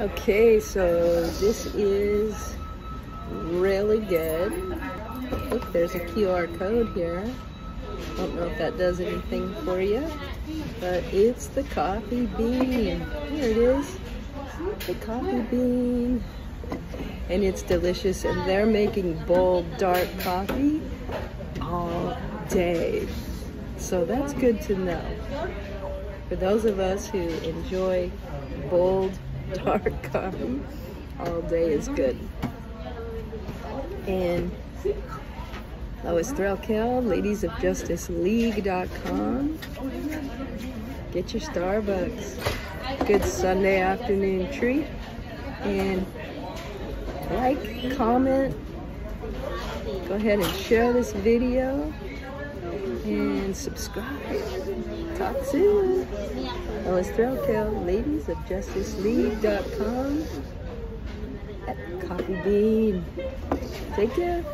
Okay, so this is really good. Look, there's a QR code here. I don't know if that does anything for you, but it's the coffee bean. Here it is, the coffee bean. And it's delicious, and they're making bold, dark coffee all day. So that's good to know. For those of us who enjoy bold, dark all day is good. And Lois Threlkel, Ladies of Justice League.com. Get your Starbucks. Good Sunday afternoon treat. And like, comment, go ahead and share this video and subscribe. Talk soon. Lois Threlkel, Ladies of League.com. Coffee Bean. Take care.